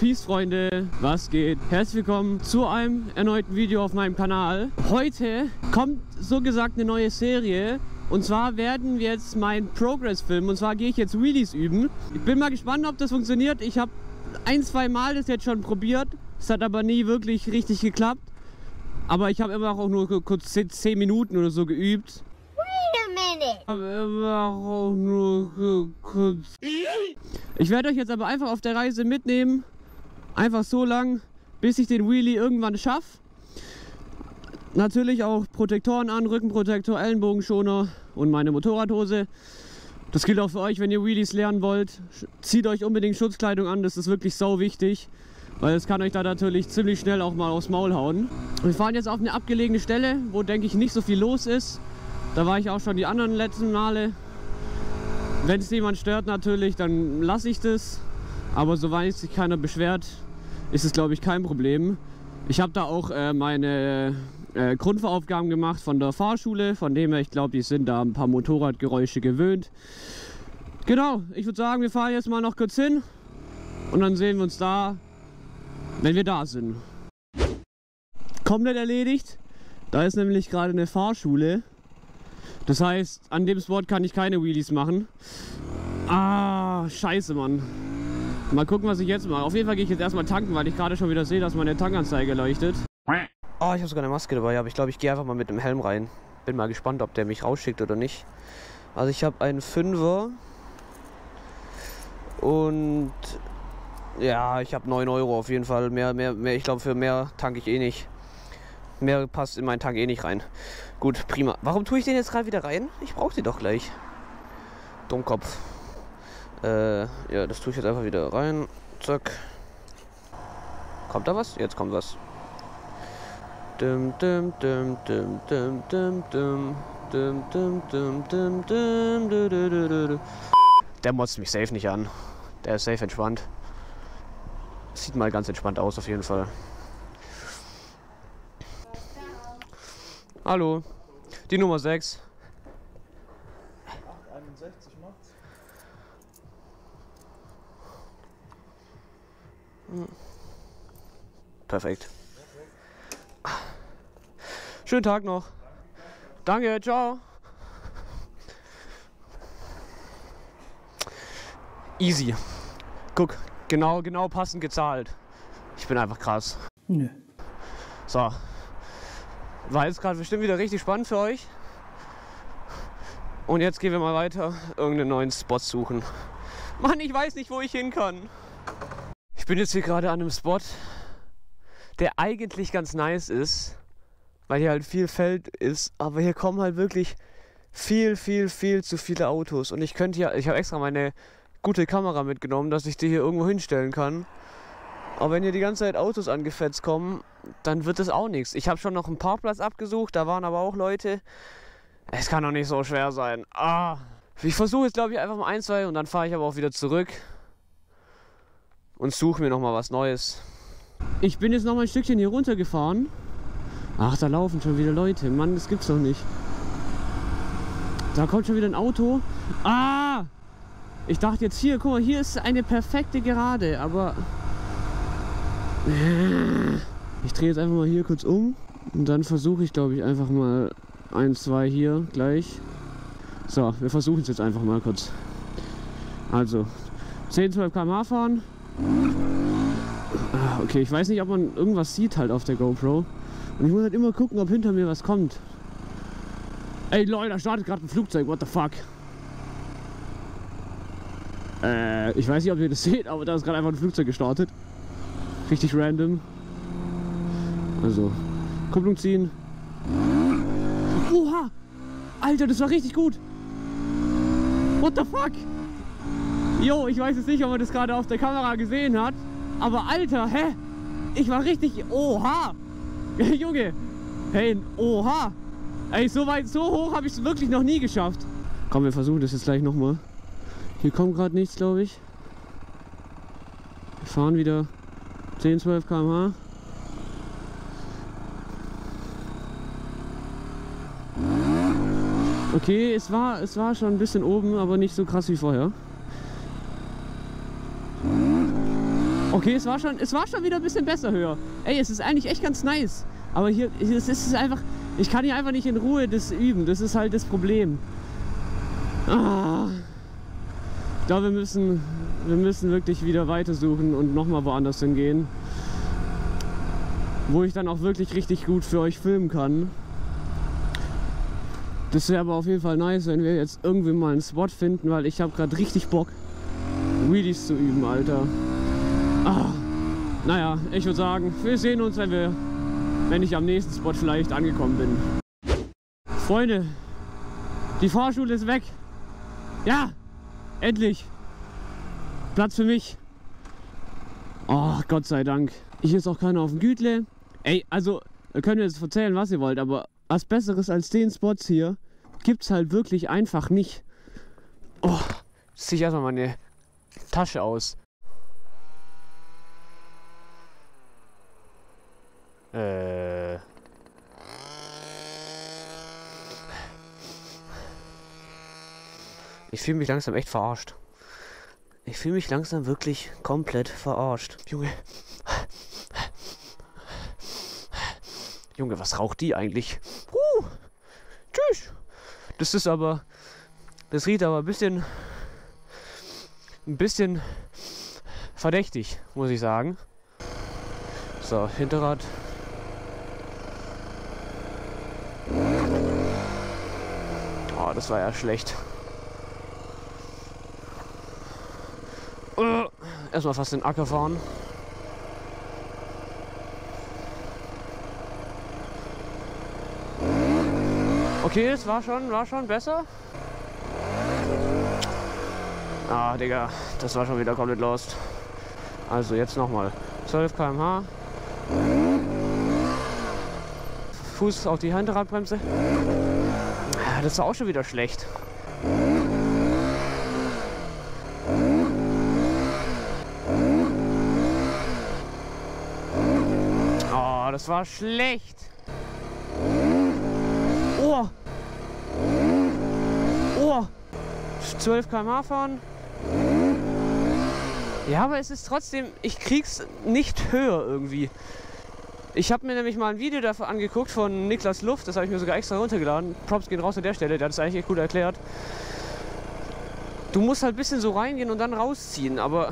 Peace Freunde, was geht? Herzlich willkommen zu einem erneuten Video auf meinem Kanal. Heute kommt so gesagt eine neue Serie und zwar werden wir jetzt meinen Progress filmen und zwar gehe ich jetzt Wheelies üben. Ich bin mal gespannt, ob das funktioniert. Ich habe ein, zwei Mal das jetzt schon probiert. Es hat aber nie wirklich richtig geklappt. Aber ich habe immer auch nur kurz 10 Minuten oder so geübt. Ich habe immer auch nur kurz. Ich werde euch jetzt aber einfach auf der Reise mitnehmen Einfach so lang, bis ich den Wheelie irgendwann schaffe. Natürlich auch Protektoren an, Rückenprotektor, Ellenbogenschoner und meine Motorradhose. Das gilt auch für euch, wenn ihr Wheelies lernen wollt. Zieht euch unbedingt Schutzkleidung an, das ist wirklich sau wichtig. Weil es kann euch da natürlich ziemlich schnell auch mal aufs Maul hauen. Wir fahren jetzt auf eine abgelegene Stelle, wo denke ich nicht so viel los ist. Da war ich auch schon die anderen letzten Male. Wenn es jemand stört natürlich, dann lasse ich das. Aber soweit sich keiner beschwert, ist es glaube ich kein Problem. Ich habe da auch äh, meine äh, Grundveraufgaben gemacht von der Fahrschule, von dem her, ich glaube, die sind da ein paar Motorradgeräusche gewöhnt. Genau, ich würde sagen, wir fahren jetzt mal noch kurz hin und dann sehen wir uns da, wenn wir da sind. Komplett erledigt. Da ist nämlich gerade eine Fahrschule. Das heißt, an dem Spot kann ich keine Wheelies machen. Ah, scheiße, Mann. Mal gucken, was ich jetzt mache. Auf jeden Fall gehe ich jetzt erstmal tanken, weil ich gerade schon wieder sehe, dass meine Tankanzeige leuchtet. Oh, ich habe sogar eine Maske dabei, aber ich glaube, ich gehe einfach mal mit dem Helm rein. Bin mal gespannt, ob der mich rausschickt oder nicht. Also ich habe einen Fünfer. Und ja, ich habe 9 Euro auf jeden Fall. Mehr, mehr, mehr, ich glaube, für mehr tanke ich eh nicht. Mehr passt in meinen Tank eh nicht rein. Gut, prima. Warum tue ich den jetzt gerade wieder rein? Ich brauche den doch gleich. Dummkopf. Äh, ja, das tue ich jetzt einfach wieder rein. Zack. Kommt da was? Jetzt kommt was. Dum, dum, dum, dum, dum, dum, dum. Dum, dum, dum, dum, dum, du, du, du, du. Der motzt mich safe nicht an. Der ist safe entspannt. Sieht mal ganz entspannt aus auf jeden Fall. Hallo. Die Nummer 6. Perfekt. Schönen Tag noch. Danke, ciao. Easy. Guck, genau, genau passend gezahlt. Ich bin einfach krass. Nö. So. War jetzt gerade bestimmt wieder richtig spannend für euch. Und jetzt gehen wir mal weiter, irgendeinen neuen Spot suchen. Mann, ich weiß nicht, wo ich hin kann bin jetzt hier gerade an einem Spot, der eigentlich ganz nice ist, weil hier halt viel Feld ist, aber hier kommen halt wirklich viel, viel, viel zu viele Autos. Und ich könnte hier, ich habe extra meine gute Kamera mitgenommen, dass ich die hier irgendwo hinstellen kann. Aber wenn hier die ganze Zeit Autos angefetzt kommen, dann wird das auch nichts. Ich habe schon noch einen Parkplatz abgesucht, da waren aber auch Leute. Es kann doch nicht so schwer sein. Ah. Ich versuche jetzt, glaube ich, einfach mal ein, zwei und dann fahre ich aber auch wieder zurück und suche mir noch mal was Neues. Ich bin jetzt noch mal ein Stückchen hier runtergefahren. Ach, da laufen schon wieder Leute. Mann, das gibt's doch nicht. Da kommt schon wieder ein Auto. Ah! Ich dachte jetzt hier, guck mal, hier ist eine perfekte Gerade, aber... Ich drehe jetzt einfach mal hier kurz um und dann versuche ich, glaube ich, einfach mal ein, zwei hier gleich. So, wir versuchen es jetzt einfach mal kurz. Also, 10, 12 km/h fahren, Ah, okay, ich weiß nicht, ob man irgendwas sieht halt auf der GoPro. Und ich muss halt immer gucken, ob hinter mir was kommt. Ey Leute, da startet gerade ein Flugzeug, what the fuck? Äh, ich weiß nicht, ob ihr das seht, aber da ist gerade einfach ein Flugzeug gestartet. Richtig random. Also, Kupplung ziehen. Oha! Alter, das war richtig gut! What the fuck? Jo, ich weiß jetzt nicht, ob man das gerade auf der Kamera gesehen hat. Aber Alter, hä? Ich war richtig... Oha! Junge! Hey, oha! Ey, so weit, so hoch habe ich es wirklich noch nie geschafft. Komm, wir versuchen das jetzt gleich nochmal. Hier kommt gerade nichts, glaube ich. Wir fahren wieder 10, 12 km/h. Okay, es war, es war schon ein bisschen oben, aber nicht so krass wie vorher. Okay, es war schon, es war schon wieder ein bisschen besser höher. Ey, es ist eigentlich echt ganz nice. Aber hier, es ist einfach, ich kann hier einfach nicht in Ruhe das üben. Das ist halt das Problem. Ah. Ich glaube, wir müssen, wir müssen wirklich wieder weitersuchen und nochmal woanders hingehen. Wo ich dann auch wirklich richtig gut für euch filmen kann. Das wäre aber auf jeden Fall nice, wenn wir jetzt irgendwie mal einen Spot finden, weil ich habe gerade richtig Bock, Wheelies zu üben, Alter. Ah, naja, ich würde sagen, wir sehen uns, wenn, wir, wenn ich am nächsten Spot vielleicht angekommen bin. Freunde, die Fahrschule ist weg. Ja, endlich. Platz für mich. Oh, Gott sei Dank. Ich ist auch keiner auf dem Gütle. Ey, also, ihr könnt jetzt erzählen, was ihr wollt, aber was Besseres als den Spots hier gibt es halt wirklich einfach nicht. Oh, ziehe ich erstmal meine Tasche aus. Äh. Ich fühle mich langsam echt verarscht. Ich fühle mich langsam wirklich komplett verarscht. Junge. Junge, was raucht die eigentlich? Uh, tschüss. Das ist aber. Das riecht aber ein bisschen. Ein bisschen verdächtig, muss ich sagen. So, Hinterrad. Oh, das war ja schlecht. Uh, erstmal fast den Acker fahren. Okay, es war schon, war schon besser. Ah, Digga, das war schon wieder komplett lost. Also jetzt nochmal. 12 km/h. Fuß auf die Hinterradbremse. Das war auch schon wieder schlecht. Oh, das war schlecht. Oh! Oh! 12 km/h fahren. Ja, aber es ist trotzdem, ich krieg's nicht höher irgendwie. Ich habe mir nämlich mal ein Video dafür angeguckt von Niklas Luft, das habe ich mir sogar extra runtergeladen. Props gehen raus an der Stelle, der hat es eigentlich echt gut erklärt. Du musst halt ein bisschen so reingehen und dann rausziehen, aber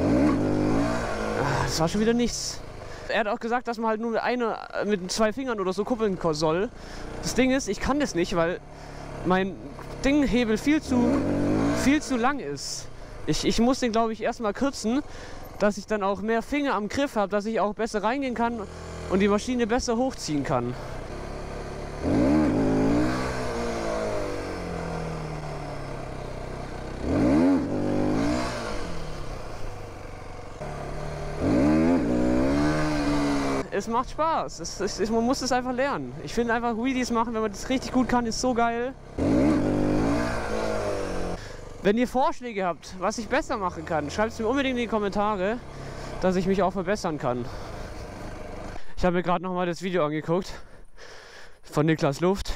ah, das war schon wieder nichts. Er hat auch gesagt, dass man halt nur eine mit zwei Fingern oder so kuppeln soll. Das Ding ist, ich kann das nicht, weil mein Dinghebel viel zu, viel zu lang ist. Ich, ich muss den, glaube ich, erstmal kürzen, dass ich dann auch mehr Finger am Griff habe, dass ich auch besser reingehen kann und die Maschine besser hochziehen kann. es macht Spaß. Es, es, man muss es einfach lernen. Ich finde einfach Wheelies machen, wenn man das richtig gut kann, ist so geil. Wenn ihr Vorschläge habt, was ich besser machen kann, schreibt es mir unbedingt in die Kommentare, dass ich mich auch verbessern kann. Ich habe mir gerade noch mal das Video angeguckt von Niklas Luft.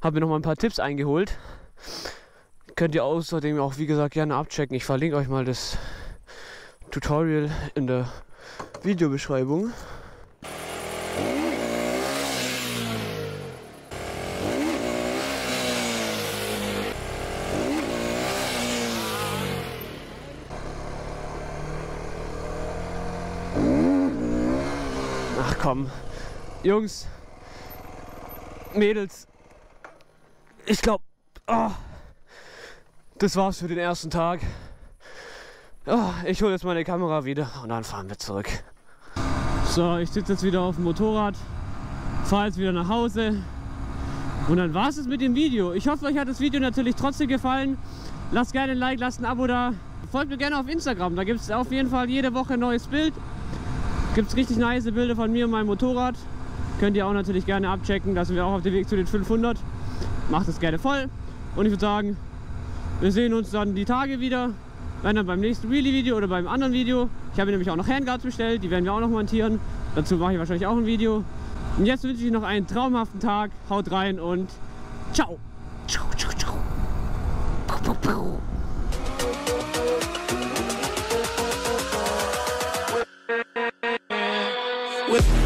Habe mir noch mal ein paar Tipps eingeholt. Könnt ihr außerdem auch, wie gesagt, gerne abchecken. Ich verlinke euch mal das Tutorial in der Videobeschreibung. Ach komm, Jungs, Mädels, ich glaube, oh, ah, das war's für den ersten Tag. Oh, ich hole jetzt meine Kamera wieder und dann fahren wir zurück. So, ich sitze jetzt wieder auf dem Motorrad, fahre jetzt wieder nach Hause und dann war es mit dem Video. Ich hoffe, euch hat das Video natürlich trotzdem gefallen. Lasst gerne ein Like, lasst ein Abo da. Folgt mir gerne auf Instagram, da gibt es auf jeden Fall jede Woche ein neues Bild. Gibt es richtig nice Bilder von mir und meinem Motorrad. Könnt ihr auch natürlich gerne abchecken, da sind wir auch auf dem Weg zu den 500. Macht es gerne voll und ich würde sagen, wir sehen uns dann die Tage wieder. Wenn dann beim nächsten Wheelie-Video oder beim anderen Video. Ich habe nämlich auch noch Handguards bestellt, die werden wir auch noch montieren. Dazu mache ich wahrscheinlich auch ein Video. Und jetzt wünsche ich noch einen traumhaften Tag. Haut rein und ciao. Ciao, ciao, ciao. Puh, puh, puh. with